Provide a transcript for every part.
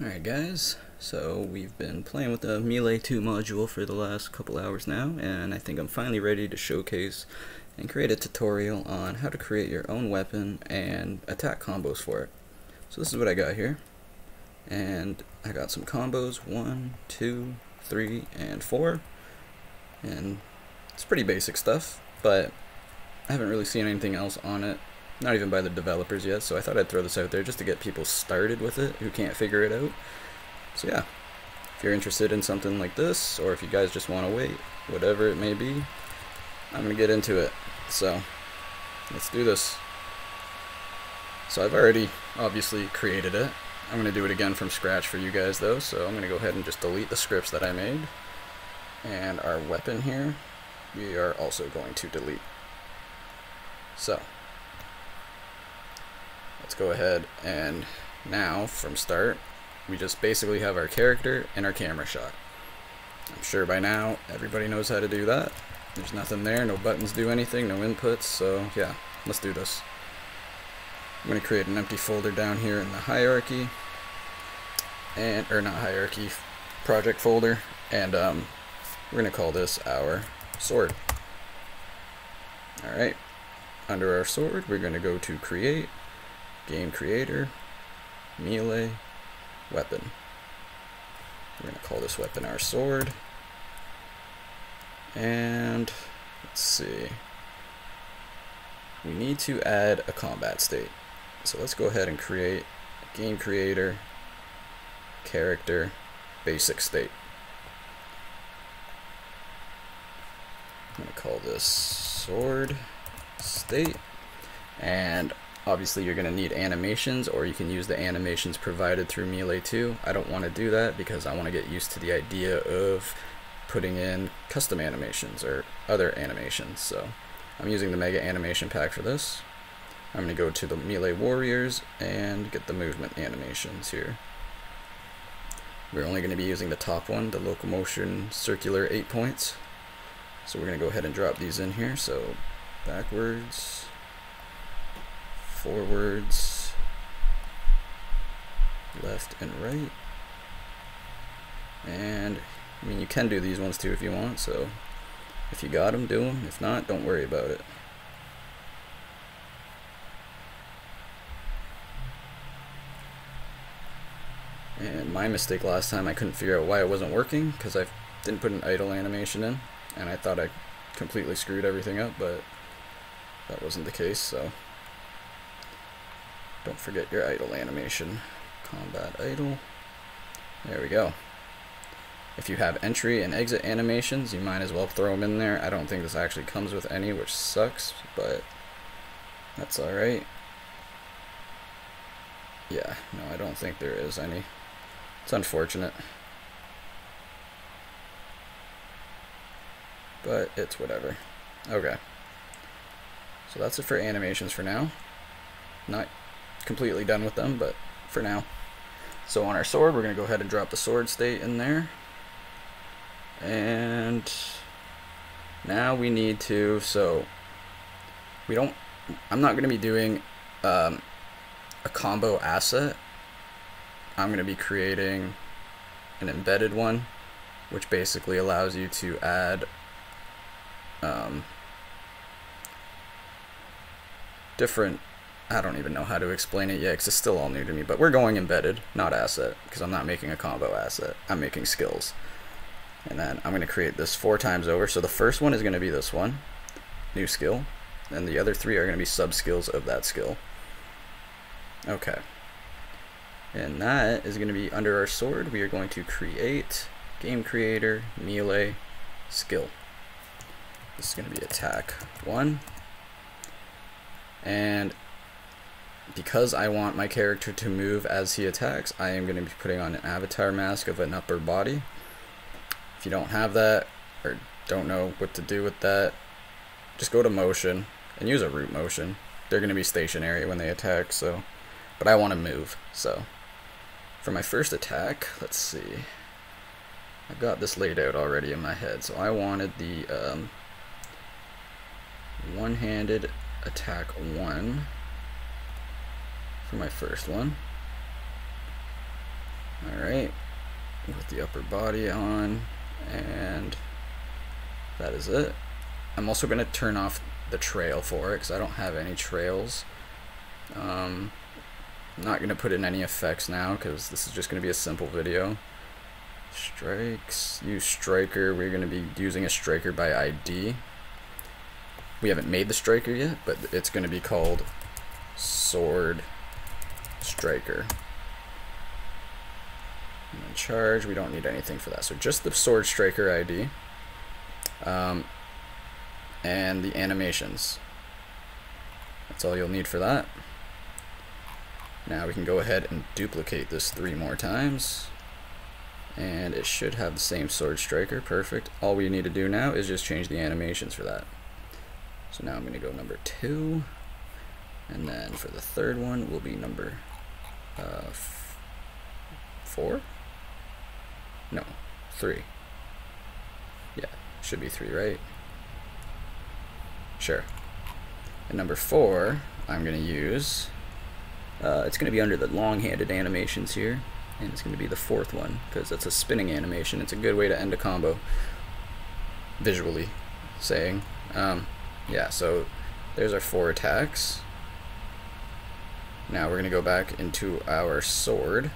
Alright guys, so we've been playing with the Melee 2 module for the last couple hours now, and I think I'm finally ready to showcase and create a tutorial on how to create your own weapon and attack combos for it. So this is what I got here, and I got some combos, one, two, three, and four, and it's pretty basic stuff, but I haven't really seen anything else on it not even by the developers yet, so I thought I'd throw this out there just to get people started with it who can't figure it out. So yeah, if you're interested in something like this, or if you guys just want to wait, whatever it may be, I'm going to get into it. So, let's do this. So I've already obviously created it. I'm going to do it again from scratch for you guys though, so I'm going to go ahead and just delete the scripts that I made. And our weapon here, we are also going to delete. So, let's go ahead and now from start we just basically have our character and our camera shot. I'm sure by now everybody knows how to do that. There's nothing there, no buttons do anything, no inputs, so yeah, let's do this. I'm to create an empty folder down here in the hierarchy, and or not hierarchy, project folder, and um, we're to call this our sword. Alright, under our sword we're to go to create, game creator, melee, weapon. We're going to call this weapon our sword. And let's see. We need to add a combat state. So let's go ahead and create game creator, character, basic state. I'm going to call this sword state. And Obviously you're going to need animations or you can use the animations provided through Melee 2. I don't want to do that because I want to get used to the idea of putting in custom animations or other animations. So I'm using the Mega Animation Pack for this. I'm going to go to the Melee Warriors and get the movement animations here. We're only going to be using the top one, the locomotion circular 8 points. So we're going to go ahead and drop these in here. So backwards, forwards, left and right. And, I mean, you can do these ones too if you want, so if you got them, do them. If not, don't worry about it. And my mistake last time, I couldn't figure out why it wasn't working, because I didn't put an idle animation in, and I thought I completely screwed everything up, but that wasn't the case, so don't forget your idle animation. Combat idle. There we go. If you have entry and exit animations, you might as well throw them in there. I don't think this actually comes with any, which sucks, but that's alright. Yeah, no, I don't think there is any. It's unfortunate. But it's whatever. Okay. So that's it for animations for now. Not completely done with them, but for now. So on our sword, we're going to go ahead and drop the sword state in there. And now we need to, so we don't, I'm not going to be doing um, a combo asset. I'm going to be creating an embedded one, which basically allows you to add um, different I don't even know how to explain it yet because it's still all new to me, but we're going embedded, not asset, because I'm not making a combo asset. I'm making skills. And then I'm going to create this four times over. So the first one is going to be this one, new skill, and the other three are going to be sub-skills of that skill. Okay. And that is going to be under our sword. We are going to create game creator, melee, skill. This is going to be attack one. And because I want my character to move as he attacks, I am going to be putting on an avatar mask of an upper body. If you don't have that, or don't know what to do with that, just go to motion and use a root motion. They're going to be stationary when they attack, so, but I want to move, so. For my first attack, let's see. I've got this laid out already in my head, so I wanted the um, one-handed attack one for my first one. Alright, with the upper body on, and that is it. I'm also going to turn off the trail for it because I don't have any trails. Um, I'm not going to put in any effects now because this is just going to be a simple video. Strikes, use striker, we're going to be using a striker by ID. We haven't made the striker yet, but it's going to be called sword striker. And charge, we don't need anything for that. So just the sword striker ID. Um, and the animations. That's all you'll need for that. Now we can go ahead and duplicate this three more times. And it should have the same sword striker, perfect. All we need to do now is just change the animations for that. So now I'm going to go number two. And then for the third one will be number uh, four? No, three. Yeah, should be three, right? Sure. And number four, I'm going to use, uh, it's going to be under the long-handed animations here, and it's going to be the fourth one, because that's a spinning animation. It's a good way to end a combo, visually saying. Um, yeah, so there's our four attacks. Now we're going to go back into our sword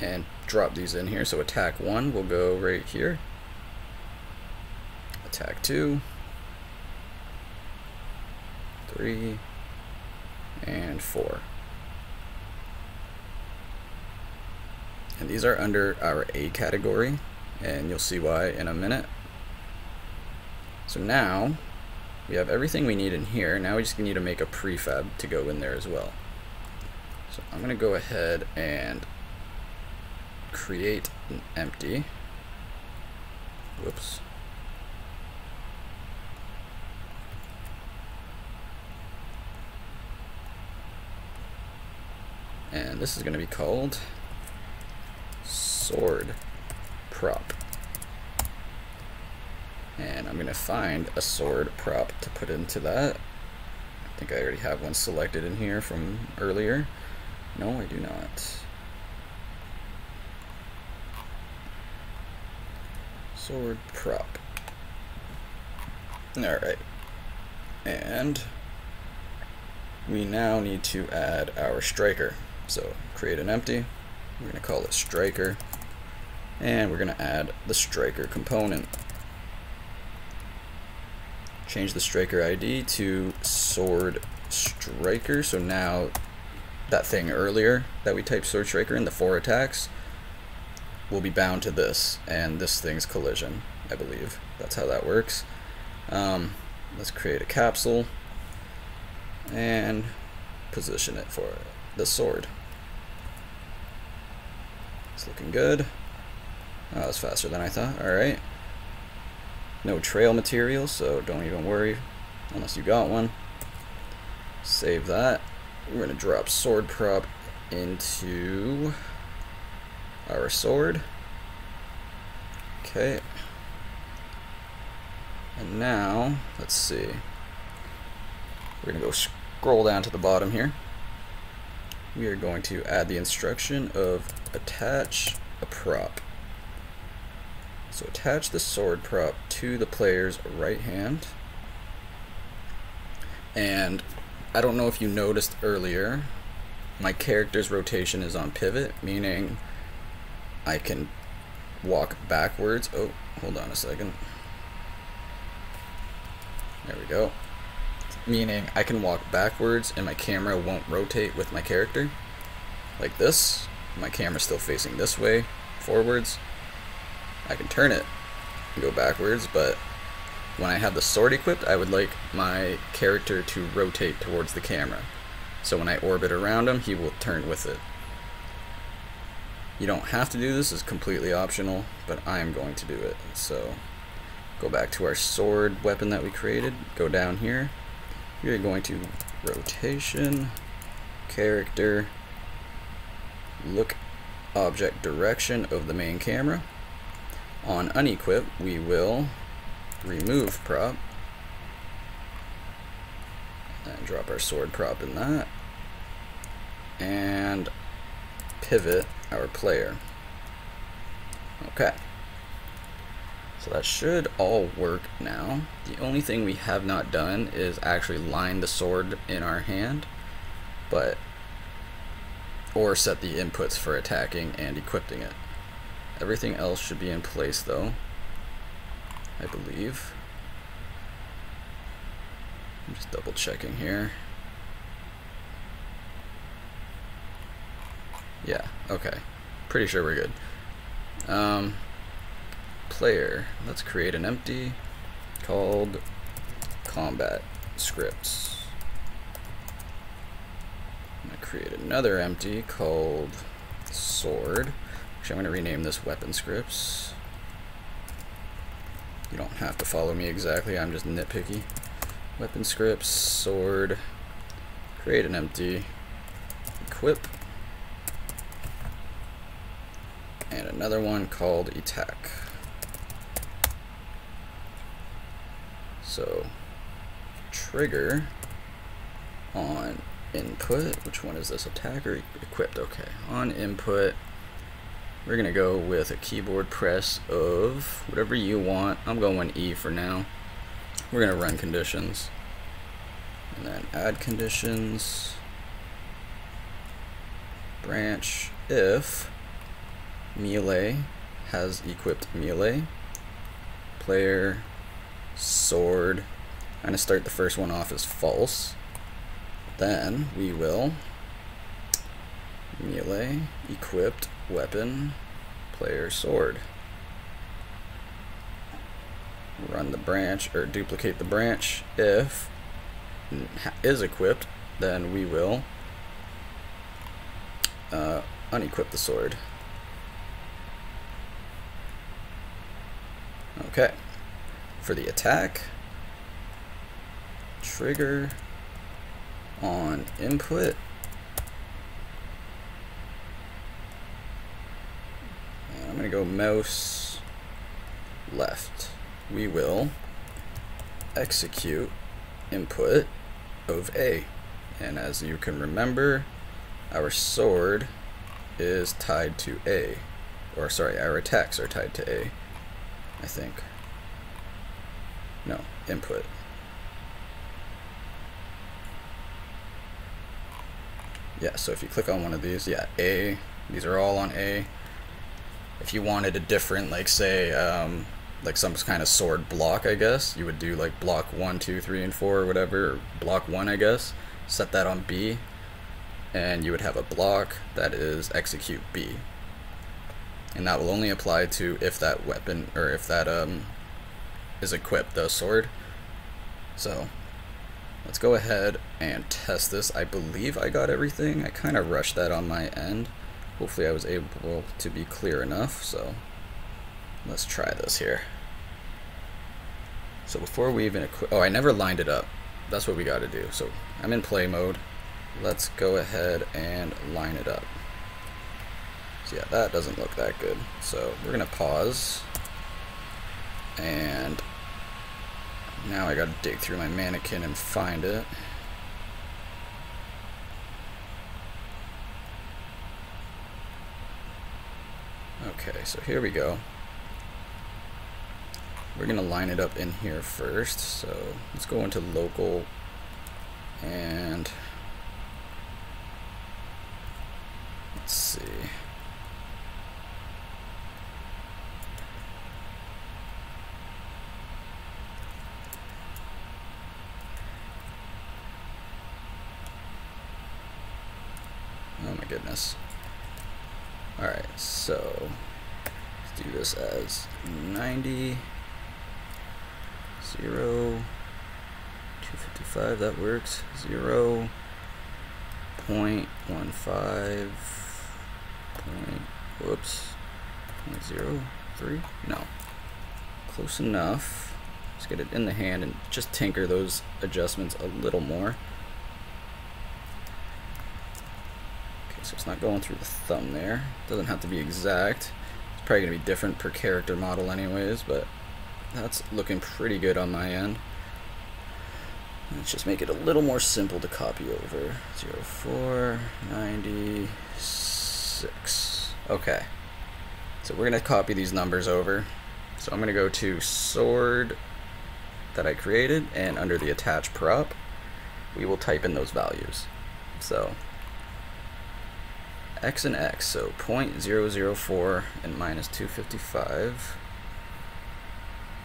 and drop these in here. So attack one will go right here. Attack two. Three. And four. And these are under our A category, and you'll see why in a minute. So now, we have everything we need in here. Now we just need to make a prefab to go in there as well. So I'm going to go ahead and create an empty. Whoops. And this is going to be called sword prop. And I'm going to find a sword prop to put into that. I think I already have one selected in here from earlier. No, I do not. Sword prop. Alright. And we now need to add our striker. So create an empty. We're going to call it striker. And we're going to add the striker component. Change the striker ID to sword striker. So now that thing earlier that we typed sword striker in, the four attacks, will be bound to this and this thing's collision, I believe. That's how that works. Um, let's create a capsule and position it for the sword. It's looking good. Oh, that was faster than I thought. Alright. No trail material, so don't even worry unless you got one. Save that. We're going to drop sword prop into our sword. Okay. And now, let's see. We're going to go scroll down to the bottom here. We are going to add the instruction of attach a prop. So attach the sword prop to the player's right hand. And I don't know if you noticed earlier, my character's rotation is on pivot, meaning I can walk backwards. Oh, hold on a second. There we go. Meaning I can walk backwards and my camera won't rotate with my character. Like this. My camera's still facing this way, forwards. I can turn it and go backwards, but when I have the sword equipped, I would like my character to rotate towards the camera. So when I orbit around him, he will turn with it. You don't have to do this, it's completely optional, but I am going to do it. So go back to our sword weapon that we created, go down here. You're going to rotation, character, look object direction of the main camera. On unequip, we will remove prop and drop our sword prop in that and pivot our player Okay. So that should all work now. The only thing we have not done is actually line the sword in our hand, but or set the inputs for attacking and equipping it. Everything else should be in place though, I believe. I'm just double checking here. Yeah, okay. Pretty sure we're good. Um, player, let's create an empty called combat scripts. I'm to create another empty called sword. Actually, I'm to rename this weapon scripts. You don't have to follow me exactly, I'm just nitpicky. Weapon scripts, sword, create an empty, equip, and another one called attack. So trigger on input, which one is this, attack or equipped? Okay, on input, we're gonna go with a keyboard press of whatever you want. I'm going E for now. We're gonna run conditions and then add conditions branch if melee has equipped melee player sword. I'm going to start the first one off as false. Then we will melee, equipped, weapon, player, sword. Run the branch, or duplicate the branch. If is equipped, then we will uh, unequip the sword. Okay for the attack. Trigger on input. I'm to go mouse left. We will execute input of A. And as you can remember, our sword is tied to A. Or sorry, our attacks are tied to A, I think. No, input. Yeah, so if you click on one of these, yeah, A, these are all on A. If you wanted a different, like say, um, like some kind of sword block, I guess, you would do like block one, two, three, and 4 or whatever, or block 1, I guess, set that on B, and you would have a block that is execute B. And that will only apply to if that weapon, or if that um, is equipped, the sword. So, let's go ahead and test this. I believe I got everything. I kind of rushed that on my end. Hopefully I was able to be clear enough, so let's try this here. So before we even equip, oh, I never lined it up. That's what we got to do. So I'm in play mode. Let's go ahead and line it up. So yeah, that doesn't look that good. So we're gonna pause and now I gotta dig through my mannequin and find it. Okay, so here we go. We're gonna line it up in here first. So let's go into local and let's see. Oh my goodness. Alright, so do this as 90, 0, 255, that works, 0, 0.15, point, whoops, 0, 3, no, close enough. Let's get it in the hand and just tinker those adjustments a little more. Okay, so it's not going through the thumb there. Doesn't have to be exact. Probably going to be different per character model anyways, but that's looking pretty good on my end. Let's just make it a little more simple to copy over. 0496. Okay. So we're going to copy these numbers over. So I'm going to go to sword that I created and under the attach prop we will type in those values. So x and x, so 0.004 and minus 255.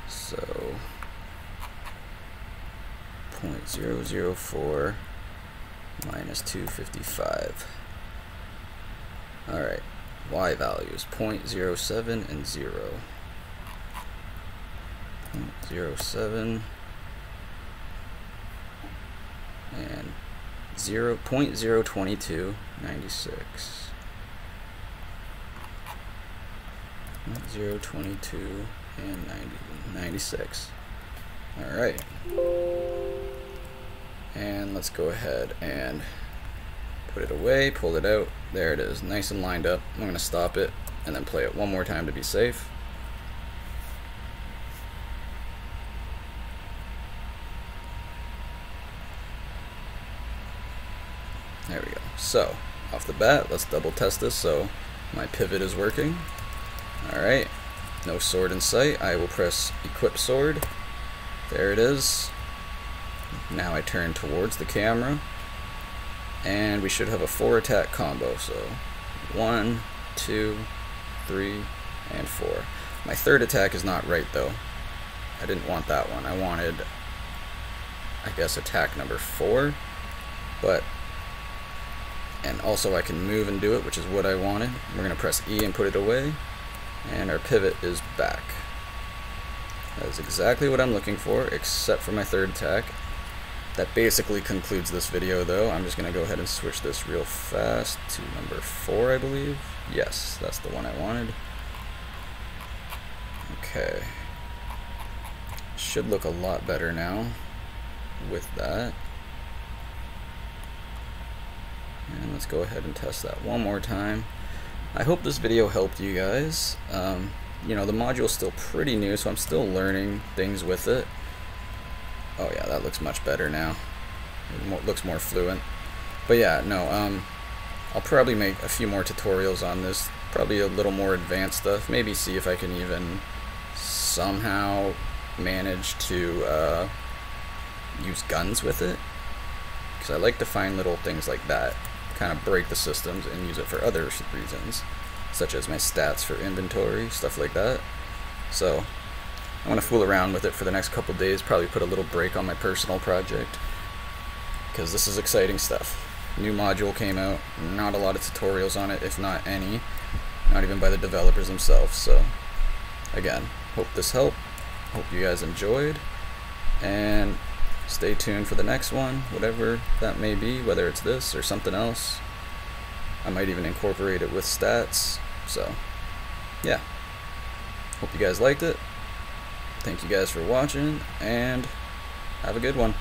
So 0.004 minus 255. Alright, y values 0.07 and 0. 0.07 and 0 0.022 96 022 and 90, 96 all right and let's go ahead and put it away pull it out. There it is nice and lined up. I'm gonna stop it and then play it one more time to be safe There we go. So, off the bat, let's double test this so my pivot is working. Alright, no sword in sight. I will press equip sword. There it is. Now I turn towards the camera. And we should have a four attack combo. So, one, two, three, and four. My third attack is not right though. I didn't want that one. I wanted, I guess, attack number four. But and also I can move and do it which is what I wanted. We're gonna press E and put it away. And our pivot is back. That is exactly what I'm looking for except for my third attack. That basically concludes this video though. I'm just gonna go ahead and switch this real fast to number four I believe. Yes that's the one I wanted. Okay. Should look a lot better now with that and let's go ahead and test that one more time. I hope this video helped you guys. Um, you know, the module is still pretty new, so I'm still learning things with it. Oh yeah, that looks much better now. It looks more fluent. But yeah, no, um, I'll probably make a few more tutorials on this. Probably a little more advanced stuff. Maybe see if I can even somehow manage to uh, use guns with it. Because I like to find little things like that kind of break the systems and use it for other reasons, such as my stats for inventory, stuff like that. So I want to fool around with it for the next couple days, probably put a little break on my personal project, because this is exciting stuff. New module came out, not a lot of tutorials on it, if not any, not even by the developers themselves, so again, hope this helped, hope you guys enjoyed, and stay tuned for the next one, whatever that may be, whether it's this or something else. I might even incorporate it with stats. So, yeah. Hope you guys liked it. Thank you guys for watching, and have a good one.